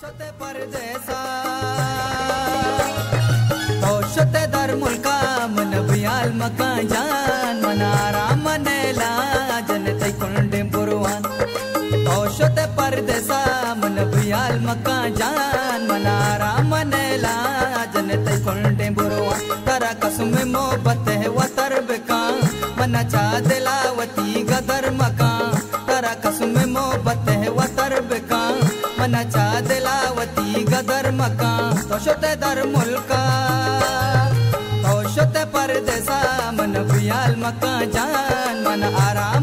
औषध परदेसा। औषध दर मुल्का मन बियाल मका जान। जन तै कुंडे बुरवान औषध परदेसा, मन बियाल मका जान। मनारा मनेला जन तै कुंडे कसम मोहब्बत है वतर बेका मना चा दिलावती गदर मका तरा कसम मोहब्बत है वतर बेका मनाच्या दिलावती गदर मका तोशते दर मुल्का। मुलका तोशते परदेसा, मन भुयाल मका जान। मन आराम